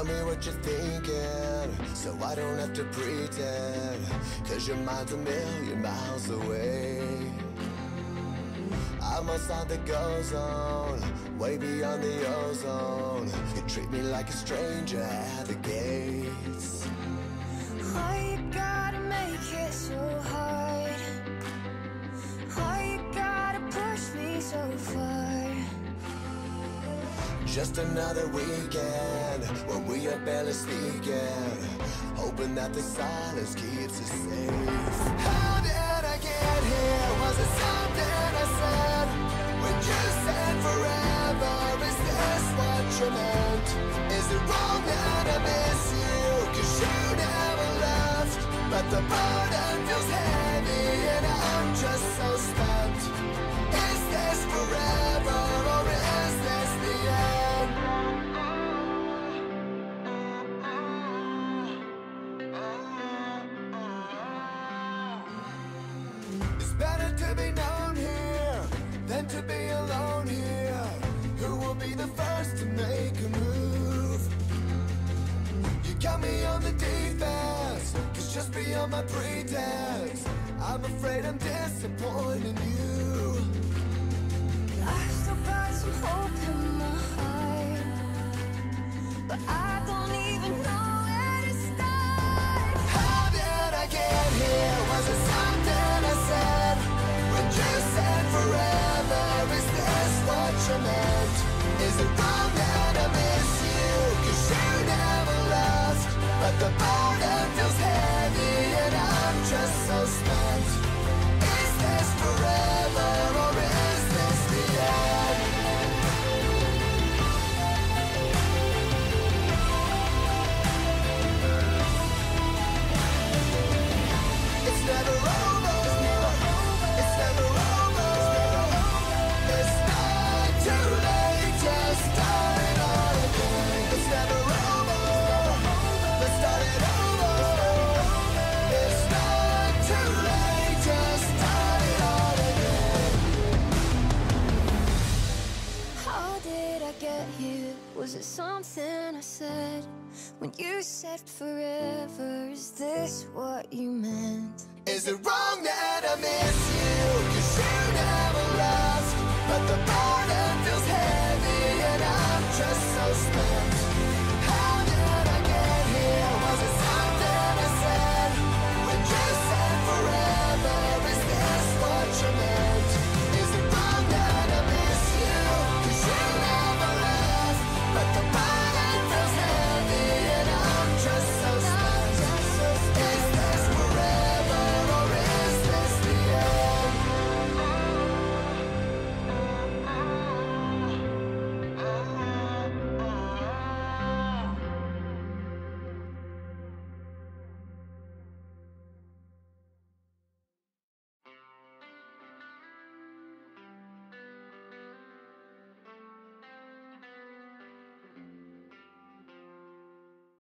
Tell me what you're thinking, so I don't have to pretend. Cause your mind's a million miles away. I'm outside the go zone, way beyond the ozone. You treat me like a stranger at the gates. Why you gotta make it so hard? Why you gotta push me so far? Just another weekend when we are barely speaking, hoping that the silence keeps us safe. How did I get here? Was it something It's better to be known here than to be alone here. Who will be the first to make a move? You got me on the defense, cause just beyond my pretense, I'm afraid I'm disappointing you. I've still got some hope in my heart, but I don't even something I said? When you said forever, is this what you meant? Is it wrong that I miss you? Cause you never left, but the